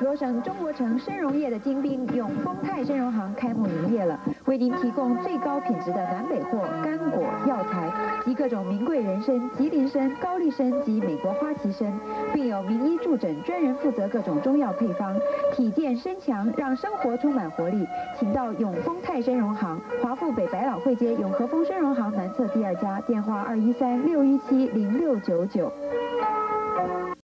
罗省中国城生荣业的精兵永丰泰生荣行开幕营业了，为您提供最高品质的南北货、干果、药材及各种名贵人参、吉林参、高丽参及美国花旗参，并有名医助诊专人负责各种中药配方，体健身强，让生活充满活力。请到永丰泰生荣行，华富北百老汇街永和丰生荣行南侧第二家，电话二一三六一七零六九九。